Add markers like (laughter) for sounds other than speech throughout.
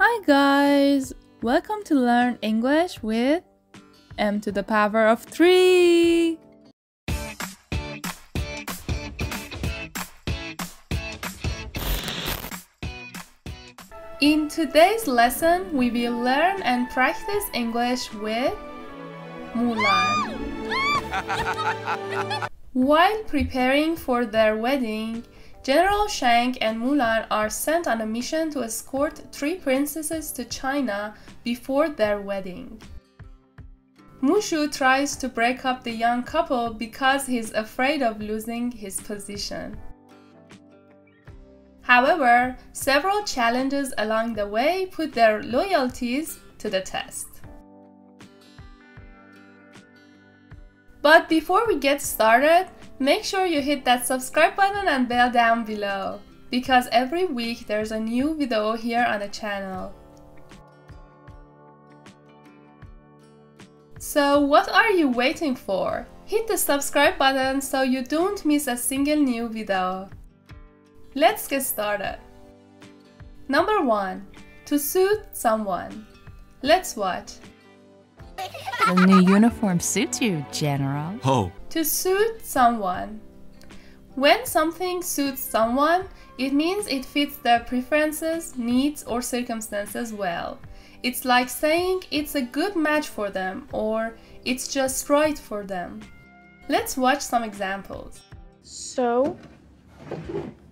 Hi guys! Welcome to Learn English with m to the power of 3! In today's lesson, we will learn and practice English with Mulan. (laughs) While preparing for their wedding, General Shang and Mulan are sent on a mission to escort three princesses to China before their wedding. Mushu tries to break up the young couple because he's afraid of losing his position. However, several challenges along the way put their loyalties to the test. But before we get started, make sure you hit that subscribe button and bell down below because every week there's a new video here on the channel. So what are you waiting for? Hit the subscribe button so you don't miss a single new video. Let's get started. Number 1. To suit someone. Let's watch. The new uniform suits you, General. Oh, To suit someone. When something suits someone, it means it fits their preferences, needs, or circumstances well. It's like saying it's a good match for them or it's just right for them. Let's watch some examples. So,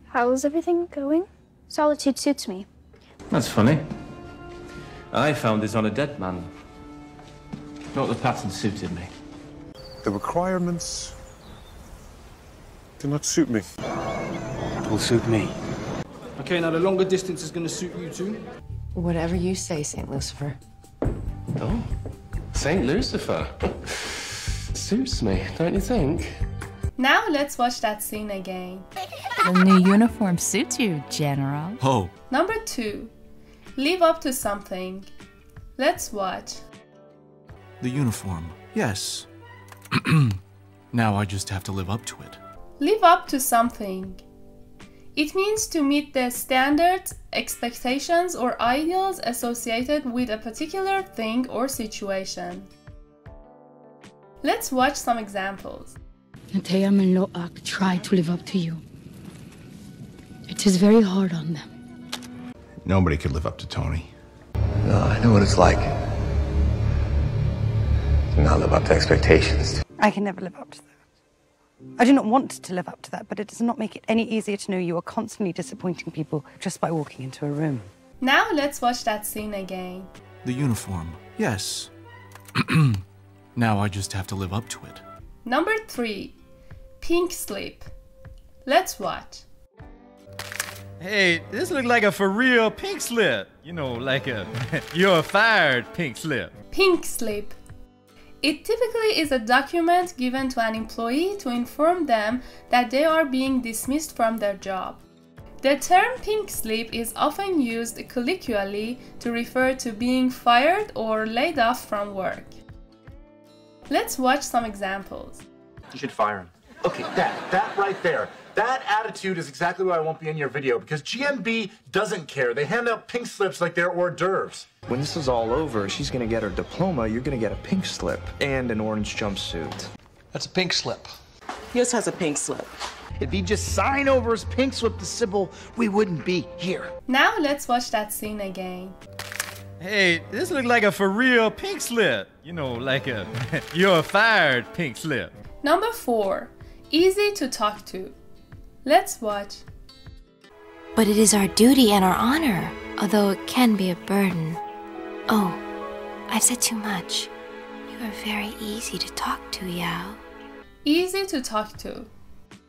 how's everything going? Solitude suits me. That's funny. I found this on a dead man. Not the pattern suited me. The requirements do not suit me. It will suit me. Okay, now the longer distance is going to suit you too. Whatever you say, St. Lucifer. Oh, Saint Lucifer. Suits me, don't you think? Now let's watch that scene again. The new uniform suits you, General. oh, Number 2. Live up to something. Let's watch. the uniform. Yes. (clears throat) now I just have to live up to it. Live up to something. It means to meet the standards, expectations, or ideals associated with a particular thing or situation. Let's watch some examples. Neteyam and Lo'ak try to live up to you. It is very hard on them. Nobody could live up to Tony. No, I know what it's like. To not live up to expectations. I can never live up to that. I do not want to live up to that, but it does not make it any easier to know you are constantly disappointing people just by walking into a room. Now let's watch that scene again. The uniform. Yes. (clears throat) now I just have to live up to it. Number 3. Pink slip. Let's watch. Hey, this look like a for real pink slip. You know, like a (laughs) you're fired pink slip. Pink slip. It typically is a document given to an employee to inform them that they are being dismissed from their job. The term pink slip is often used colloquially to refer to being fired or laid off from work. Let's watch some examples. You should fire him. Okay, that that right there. That attitude is exactly why I won't be in your video because GMB doesn't care. They hand out pink slips like they're hors d'oeuvres. When this is all over, she's gonna get her diploma, you're gonna get a pink slip and an orange jumpsuit. That's a pink slip. Yours has a pink slip. If he just sign over his pink slip to Sybil, we wouldn't be here. Now let's watch that scene again. Hey, this look like a for real pink slip. You know, like a (laughs) you're fired pink slip. Number 4. Easy to talk to. Let's watch. But it is our duty and our honor, although it can be a burden. Oh, I've said too much. You are very easy to talk to, Yao. Easy to talk to.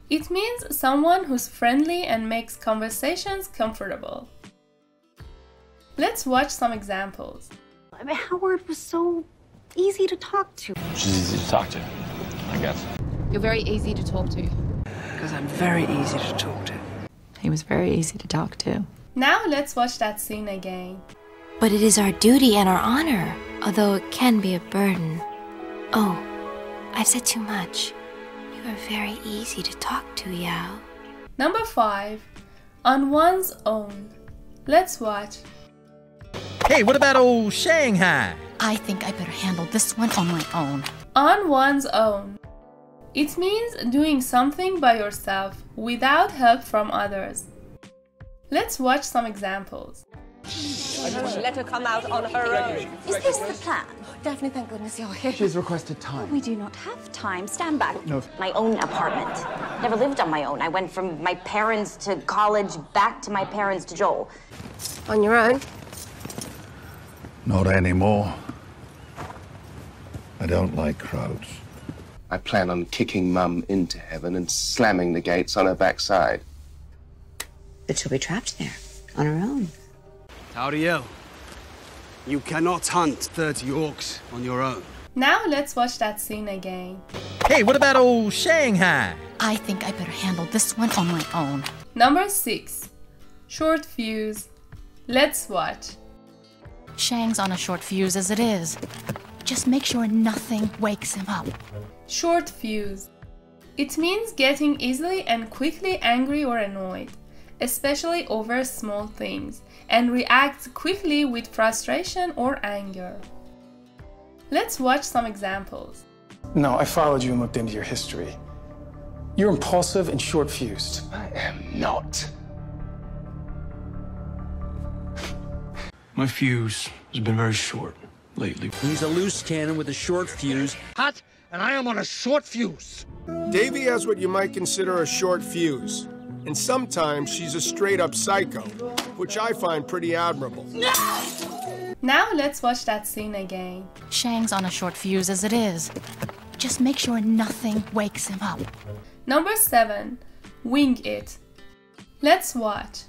It means someone who's friendly and makes conversations comfortable. Let's watch some examples. I mean, Howard was so easy to talk to. She's easy to talk to, I guess. You're very easy to talk to. Because I'm very easy to talk to. He was very easy to talk to. Now let's watch that scene again. But it is our duty and our honor, although it can be a burden. Oh, I've said too much. You are very easy to talk to, Yao. Number 5. On one's own. Let's watch. Hey, what about old Shanghai? I think I better handle this one on my own. On one's own. It means doing something by yourself without help from others. Let's watch some examples. Let her come out on her own. Is this the plan? Daphne, thank goodness you're here. She's requested time. We do not have time. Stand back. No. My own apartment. Never lived on my own. I went from my parents to college, back to my parents to Joel. On your own? Not anymore. I don't like crowds. I plan on kicking Mum into heaven and slamming the gates on her backside. But she'll be trapped there, on her own. Tauriel, you cannot hunt 30 orcs on your own. Now let's watch that scene again. Hey, what about old Shanghai? I think I better handle this one on my own. Number 6. Short fuse. Let's watch. Shang's on a short fuse as it is. Just make sure nothing wakes him up. Short fuse. It means getting easily and quickly angry or annoyed, especially over small things, and reacts quickly with frustration or anger. Let's watch some examples. No, I followed you and looked into your history. You're impulsive and short fused. I am not. My fuse has been very short lately. He's a loose cannon with a short fuse. Hot, and I am on a short fuse. Davy has what you might consider a short fuse. And sometimes she's a straight up psycho, which I find pretty admirable. Now let's watch that scene again. Shang's on a short fuse as it is. Just make sure nothing wakes him up. Number 7. Wing it. Let's watch.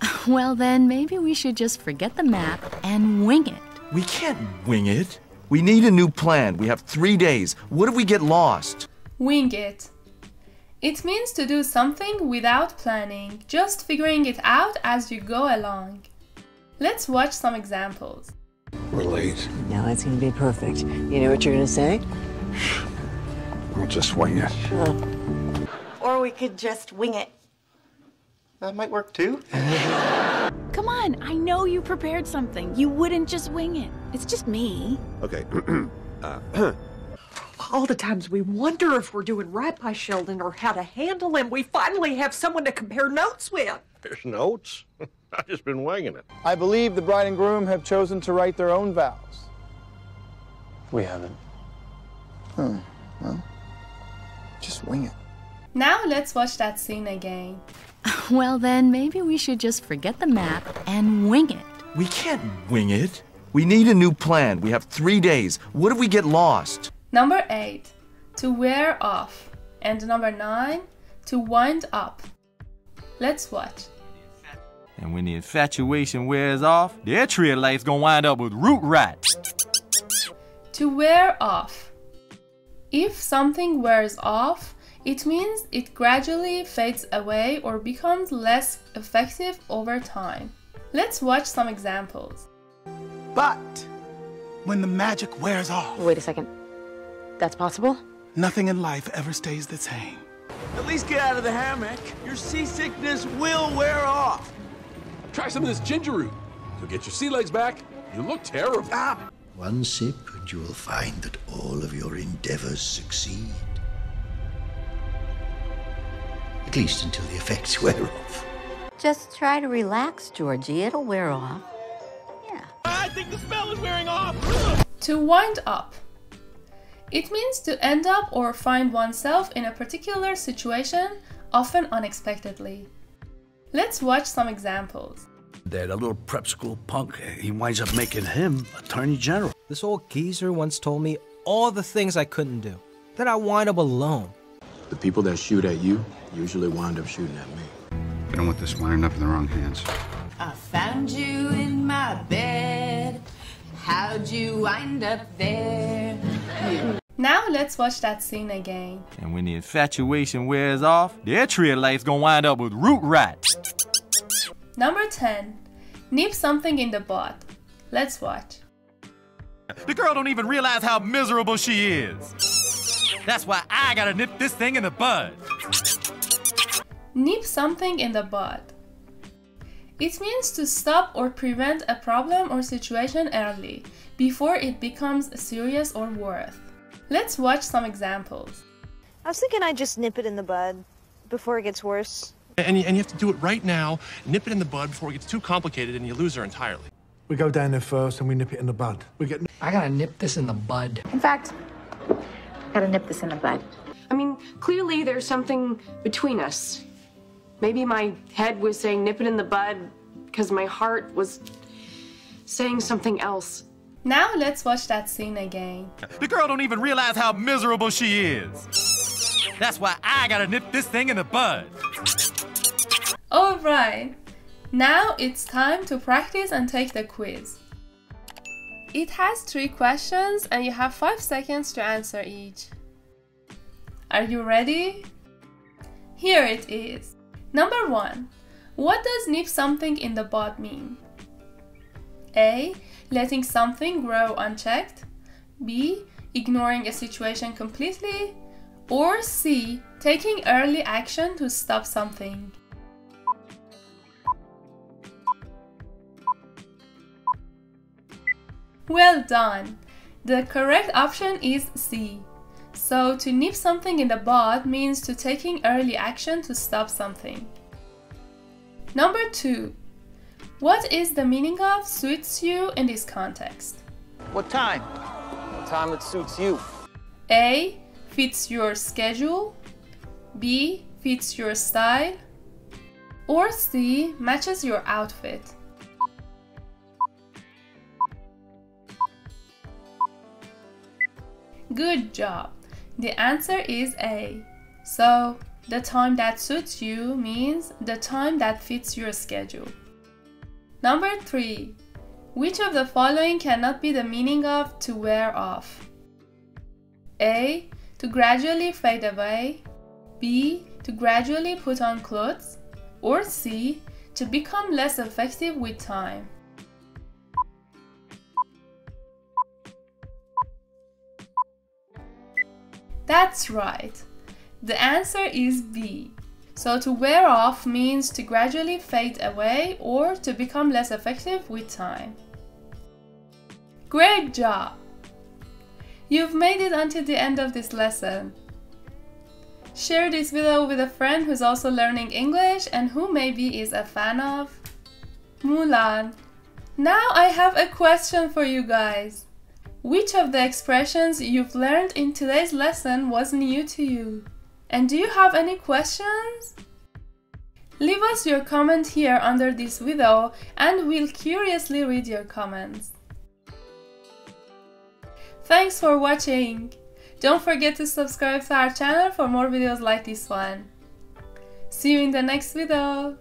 (laughs) Well, then maybe we should just forget the map and wing it. We can't wing it. We need a new plan. We have three days. What if we get lost? Wing it. It means to do something without planning, just figuring it out as you go along. Let's watch some examples. We're late. Now it's gonna be perfect. You know what you're gonna say? We'll just wing it. Or we could just wing it. That might work too. (laughs) Come on, I know you prepared something. You wouldn't just wing it. It's just me. Okay. uh, (clears throat) All the times we wonder if we're doing right by Sheldon or how to handle him, we finally have someone to compare notes with. there's notes. (laughs) I've just been winging it. I believe the bride and groom have chosen to write their own vows. We haven't. Hmm. Well, just wing it. Now let's watch that scene again. (laughs) Well, then maybe we should just forget the map and wing it. We can't wing it. We need a new plan. We have three days. What if we get lost? Number 8. To wear off. And number 9. To wind up. Let's watch. And when the infatuation wears off, the Atria light's gonna wind up with root rot. To wear off. If something wears off, it means it gradually fades away or becomes less effective over time. Let's watch some examples. But when the magic wears off, Wait a second. That's possible? nothing in life ever stays the same. At least get out of the hammock. Your seasickness will wear off. Try some of this ginger root. You'll get your sea legs back. You look terrible. One sip, and you will find that all of your endeavors succeed. At least until the effects (laughs) wear off. Just try to relax, Georgie. It'll wear off. Yeah. I think the spell is wearing off. To wind up. It means to end up or find oneself in a particular situation, often unexpectedly. Let's watch some examples. That a little prep school punk, he winds up making him attorney general. This old geezer once told me all the things I couldn't do. Then I wind up alone. The people that shoot at you usually wind up shooting at me. I don't want this winding up in the wrong hands. I found you in my bed. How'd you wind up there? Now let's watch that scene again. And when the infatuation wears off, the Atria light's gonna wind up with root rot. Number 10. Nip something in the butt. Let's watch. The girl don't even realize how miserable she is. That's why I gotta nip this thing in the bud. Nip something in the bud. It means to stop or prevent a problem or situation early, before it becomes serious or worse. Let's watch some examples. I was thinking I'd just nip it in the bud before it gets worse. And you, and you have to do it right now, nip it in the bud before it gets too complicated and you lose her entirely. We go down there first and we nip it in the bud. We get. I gotta nip this in the bud. In fact, gotta nip this in the bud. I mean, clearly there's something between us. Maybe my head was saying nip it in the bud because my heart was saying something else. Now let's watch that scene again. The girl don't even realize how miserable she is. That's why I gotta nip this thing in the bud. Alright, now it's time to practice and take the quiz. It has three questions and you have five seconds to answer each. Are you ready? Here it is. Number one, what does nip something in the bud mean? A. Letting something grow unchecked. B. Ignoring a situation completely. Or C. Taking early action to stop something. Well done! The correct option is C. So to nip something in the bud means to taking early action to stop something. Number 2. What is the meaning of suits you in this context? What time? What time that suits you? A. Fits your schedule. B. Fits your style. Or C. Matches your outfit. Good job. The answer is A. So, the time that suits you means the time that fits your schedule. Number 3. Which of the following cannot be the meaning of to wear off? A. To gradually fade away. B. To gradually put on clothes. Or C. To become less effective with time. That's right. The answer is B. So to wear off means to gradually fade away or to become less effective with time. Great job! You've made it until the end of this lesson. Share this video with a friend who's also learning English and who maybe is a fan of Mulan. Now I have a question for you guys. Which of the expressions you've learned in today's lesson was new to you? And do you have any questions? Leave us your comment here under this video and we'll curiously read your comments. Thanks for watching! Don't forget to subscribe to our channel for more videos like this one. See you in the next video!